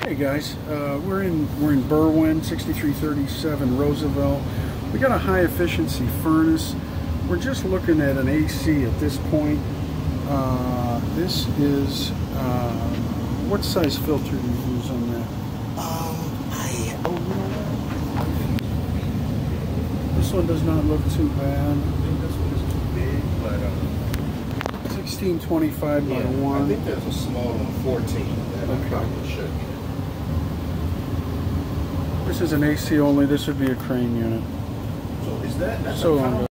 Hey guys, uh, we're in we're in Berwyn, 6337 Roosevelt. We got a high efficiency furnace. We're just looking at an AC at this point. Uh, this is uh, what size filter do you use on that? Um, I, oh, This one does not look too bad. I think this one is too big, but, um, 1625 by one. I think there's a small one, 14, that I Okay. probably should get. This is an AC only. This would be a Trane unit. So is that, So,